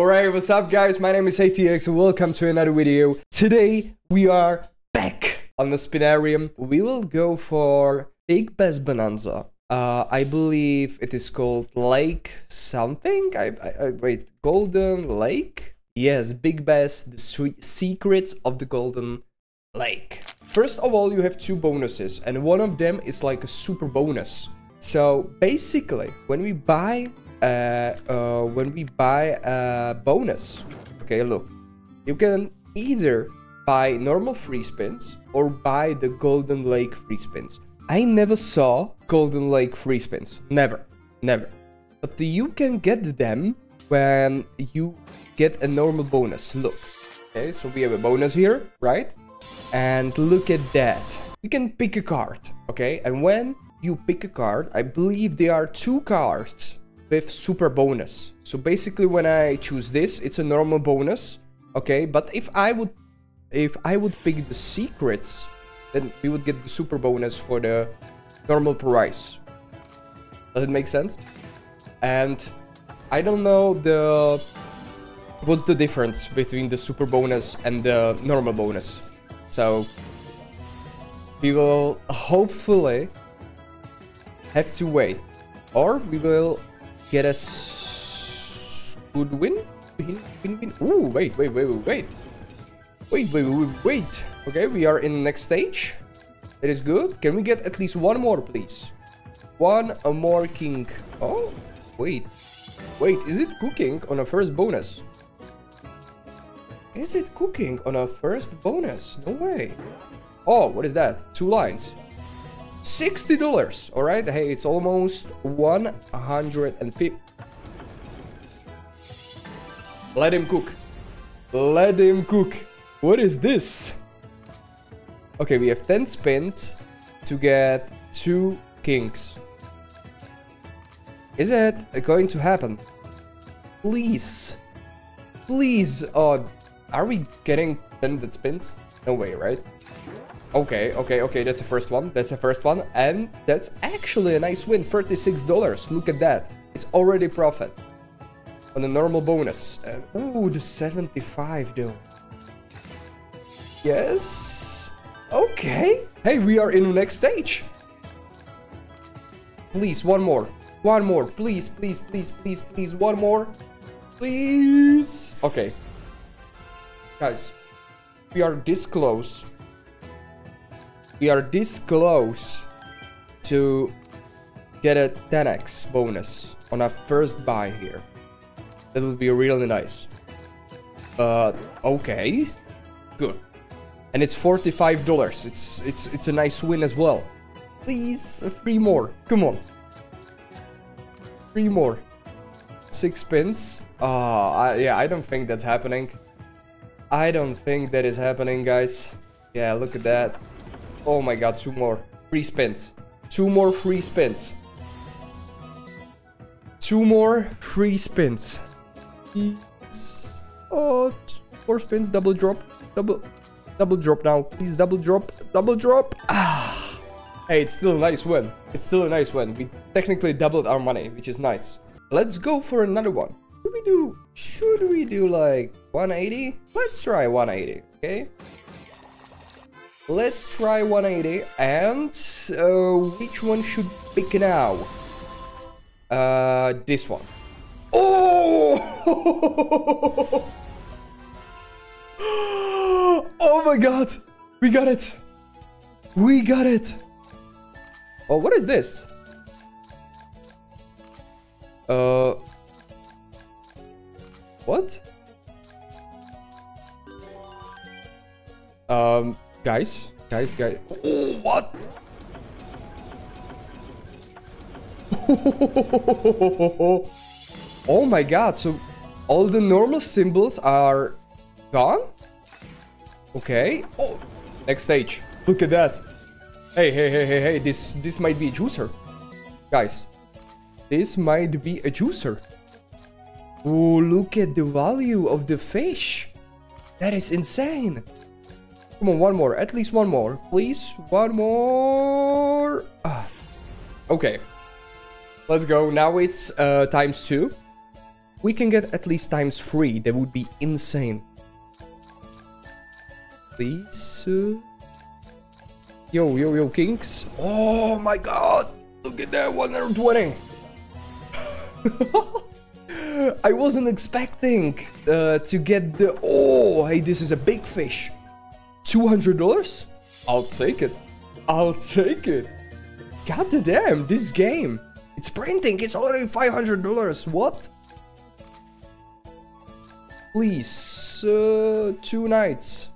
Alright, what's up guys? My name is ATX and welcome to another video. Today we are back on the Spinarium. We will go for Big Bass Bonanza. Uh, I believe it is called Lake something? I, I, I Wait, Golden Lake? Yes, Big Bass, the secrets of the Golden Lake. First of all, you have two bonuses and one of them is like a super bonus. So basically, when we buy uh, uh, when we buy a bonus, okay, look, you can either buy normal free spins or buy the Golden Lake free spins. I never saw Golden Lake free spins. Never. Never. But you can get them when you get a normal bonus. Look. Okay, so we have a bonus here, right? And look at that. You can pick a card, okay? And when you pick a card, I believe there are two cards with super bonus. So basically when I choose this, it's a normal bonus. Okay, but if I would if I would pick the secrets, then we would get the super bonus for the normal price. Does it make sense? And I don't know the what's the difference between the super bonus and the normal bonus. So we will hopefully have to wait or we will get us good win? Win, win, win. Ooh, wait, wait, wait, wait, wait. Wait, wait, wait. Okay, we are in next stage. It is good. Can we get at least one more, please? One more king. Oh, wait. Wait, is it cooking on a first bonus? Is it cooking on a first bonus? No way. Oh, what is that? Two lines. $60. All right. Hey, it's almost 150. Let him cook. Let him cook. What is this? Okay, we have 10 spins to get two kings. Is it going to happen? Please. Please. Oh, are we getting 10 spins? No way, right? Okay, okay, okay, that's the first one. That's the first one. And that's actually a nice win. $36. Look at that. It's already profit. On the normal bonus. Uh, ooh, the 75 though. Yes. Okay. Hey, we are in the next stage. Please, one more. One more. Please, please, please, please, please. One more. Please. Okay. Guys, we are this close we are this close to get a 10x bonus on our first buy here. That would be really nice. But okay, good. And it's $45. It's it's it's a nice win as well. Please, three more. Come on. Three more. Six spins. Uh, I, yeah, I don't think that's happening. I don't think that is happening, guys. Yeah, look at that. Oh my god, two more. Free spins. Two more free spins. Two more free spins. Oh, four spins, double drop. Double, double drop now. Please double drop. Double drop. Ah. Hey, it's still a nice win. It's still a nice win. We technically doubled our money, which is nice. Let's go for another one. Should we do, should we do like 180? Let's try 180, okay? Let's try 180 and uh, which one should pick now? Uh, this one. Oh! oh my god! We got it! We got it! Oh, what is this? Uh... What? Um... Guys, guys, guys. Oh, what? oh my god, so all the normal symbols are gone? Okay. Oh, next stage. Look at that. Hey, hey, hey, hey, hey, this, this might be a juicer. Guys, this might be a juicer. Oh, look at the value of the fish. That is insane. Come on, one more. At least one more. Please. One more. Ah. Okay. Let's go. Now it's uh, times two. we can get at least times three, that would be insane. Please. Uh... Yo, yo, yo, Kings. Oh my god. Look at that, 120. I wasn't expecting uh, to get the... Oh, hey, this is a big fish. $200? I'll take it. I'll take it. God damn, this game. It's printing. It's already $500. What? Please. Uh, two nights.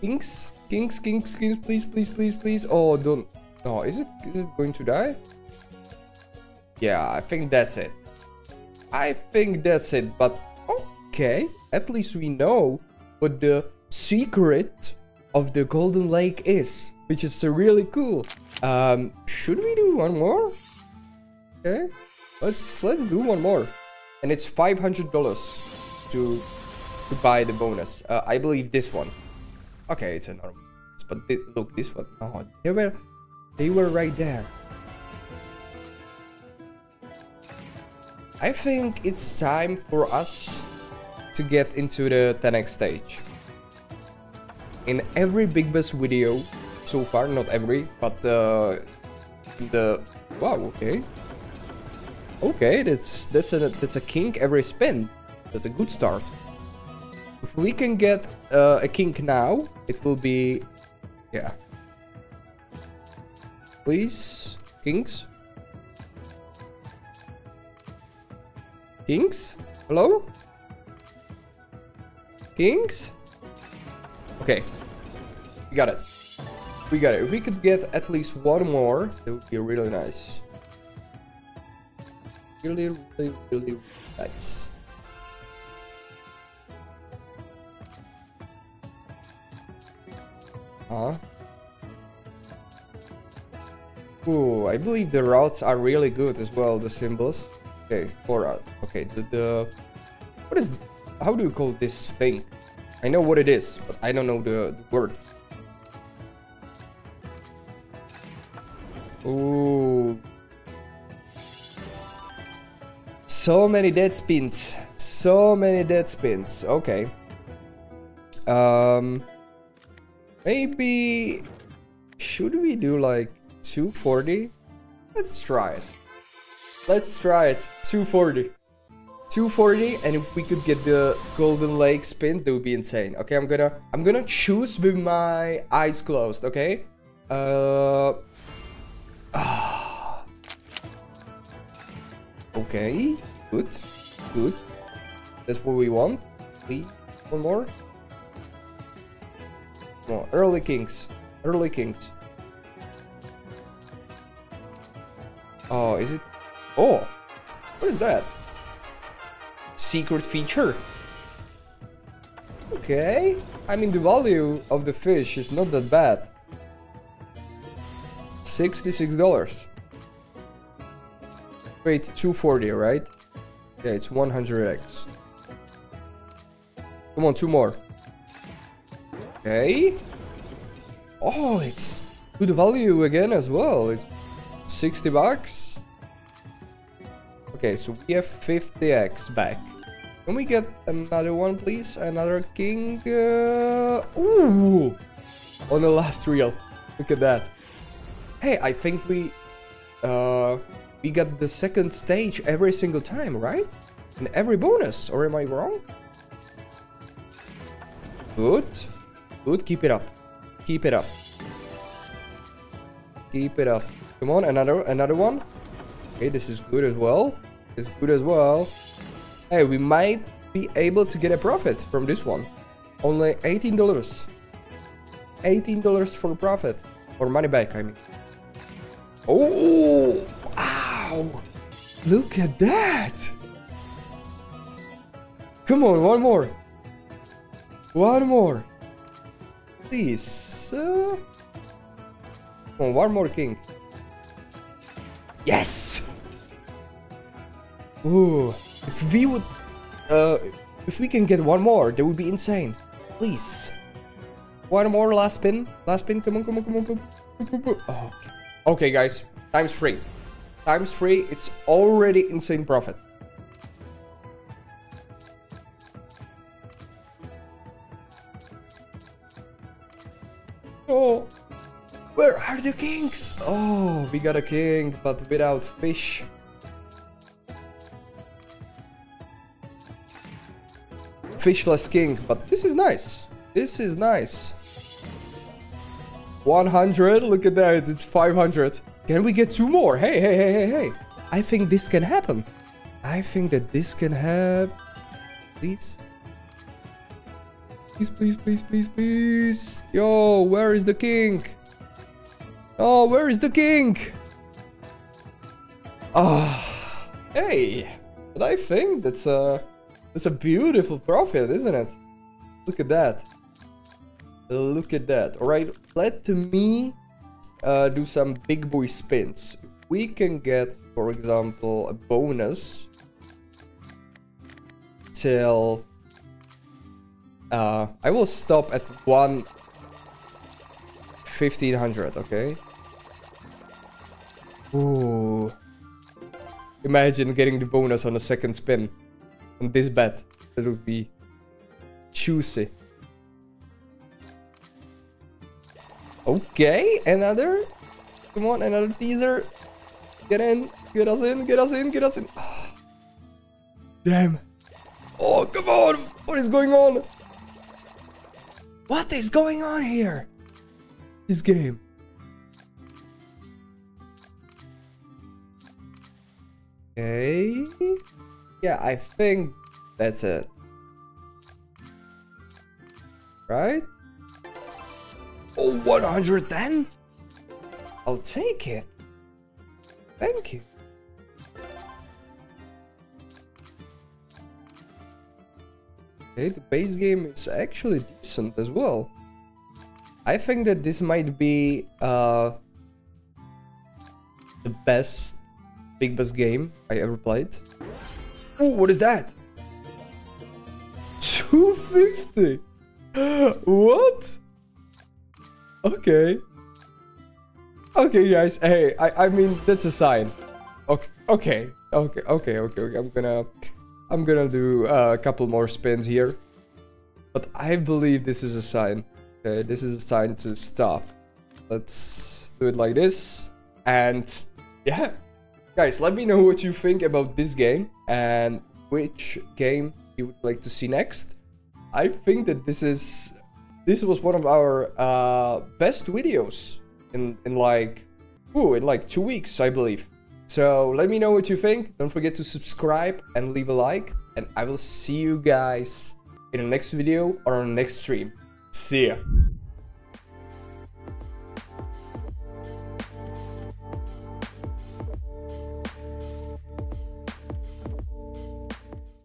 Kings? Kings, kings, kings, please, please, please, please. Oh, don't. No, is it is it going to die? Yeah, I think that's it. I think that's it, but okay. At least we know what the secret of the Golden Lake is, which is really cool. Um, should we do one more? Okay, let's let's do one more, and it's five hundred dollars to to buy the bonus. Uh, I believe this one. Okay, it's another but th look, this one. Oh, they were, they were right there. I think it's time for us to get into the 10x stage. In every Big Bass video so far, not every, but uh, the wow, okay, okay, that's that's a that's a kink every spin. That's a good start. If we can get uh, a kink now, it will be yeah. Please, kings. Kings? Hello? Kings? Okay. We got it. We got it. If we could get at least one more, it would be really nice. Really, really, really nice. Huh? Ooh, I believe the routes are really good as well, the symbols. Okay, four out. Okay, the, the... What is... How do you call this thing? I know what it is, but I don't know the, the word. Ooh. So many dead spins. So many dead spins. Okay. Um... Maybe... Should we do like 240? Let's try it. Let's try it. 240. 240 and if we could get the golden lake spins that would be insane okay i'm gonna i'm gonna choose with my eyes closed okay uh okay good good that's what we want please one more no, early kings. Early kings. Oh, is it? Oh, what is that? Secret feature. Okay. I mean, the value of the fish is not that bad. $66. Wait, 240, right? Yeah, it's 100x. Come on, two more. Okay. Oh, it's good value again as well. It's 60 bucks. Okay, so we have 50x back. Can we get another one, please? Another king? Uh... Ooh! On the last reel. Look at that. Hey, I think we... Uh, we got the second stage every single time, right? And every bonus, or am I wrong? Good. Good, keep it up. Keep it up. Keep it up. Come on, another another one. Okay, this is good as well. It's good as well. Hey, we might be able to get a profit from this one. Only $18. $18 for profit. Or money back, I mean. Oh, wow. Look at that. Come on, one more. One more please. Uh... Oh, one more king. Yes! Ooh, if we would... Uh, if we can get one more, that would be insane. Please. One more last pin, Last pin. Come on, come on, come on. Come on. Come on. Oh, okay. okay, guys. Times three. Times three. It's already insane profit. Oh. Where are the kings? Oh, we got a king, but without fish. Fishless king, but this is nice. This is nice. 100, look at that, it's 500. Can we get two more? Hey, hey, hey, hey, hey. I think this can happen. I think that this can happen. Please. Please, please, please, please, please. Yo, where is the king? Oh, where is the king? Ah, oh, hey. But I think that's a, that's a beautiful profit, isn't it? Look at that. Look at that. All right, let me uh, do some big boy spins. We can get, for example, a bonus till... Uh, I will stop at one 1500, okay? Ooh. Imagine getting the bonus on the second spin on this bet. That would be juicy. Okay, another. Come on, another teaser. Get in, get us in, get us in, get us in. Damn. Oh, come on. What is going on? What is going on here? This game. Okay. Yeah, I think that's it. Right? Oh, 110? I'll take it. Thank you. Okay, the base game is actually decent as well. I think that this might be uh, the best Big Bass game I ever played. Oh, what is that? 250? what? Okay. Okay, guys. Hey, I, I mean, that's a sign. Okay, okay, okay, okay, okay. okay. I'm gonna, I'm gonna do uh, a couple more spins here. But I believe this is a sign. Okay, this is a sign to stop. Let's do it like this. And yeah, guys, let me know what you think about this game and which game you would like to see next. I think that this is this was one of our uh, best videos in, in like, ooh, in like two weeks, I believe. So let me know what you think. Don't forget to subscribe and leave a like. And I will see you guys in the next video or on the next stream. See ya.